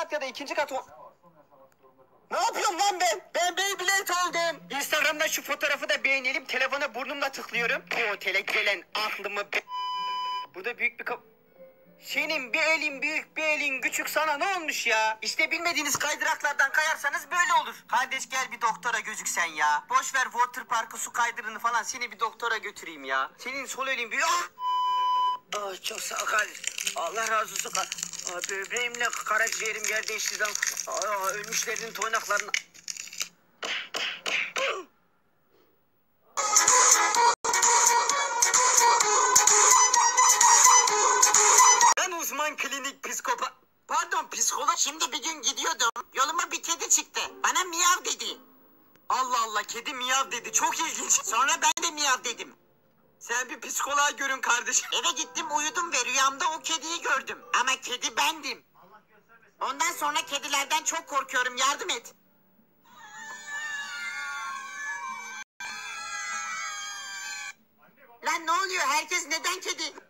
kat ya da ikinci kat. Ne yapıyorum lan ben? Ben Beyblade oldum. Instagram'dan şu fotoğrafı da beğenelim. Telefona burnumla tıklıyorum. Bu otele gelen aklımı... Burada büyük bir kap... Senin bir elin büyük bir elin küçük sana ne olmuş ya? İşte bilmediğiniz kaydıraklardan kayarsanız böyle olur. Kardeş gel bir doktora gözüksen ya. Boş ver water parkı su kaydırını falan seni bir doktora götüreyim ya. Senin sol elin büyük... Ah çok sağ ol. Allah razı olsun. Aa, böbreğimle karaciğerim yer değişti. Aa, ölmüşlerin toynaklarına... Ben uzman klinik psikopat... Pardon psikolog. Şimdi bir gün gidiyordum. Yoluma bir kedi çıktı. Bana miyav dedi. Allah Allah kedi miyav dedi. Çok ilginç. Sonra ben de miyav dedim. Sen bir psikoloğa görün kardeşim. Eve gittim uyudum ve rüyamda o kediyi gördüm. Ama kedi bendim. Ondan sonra kedilerden çok korkuyorum. Yardım et. Lan ne oluyor? Herkes neden kedi?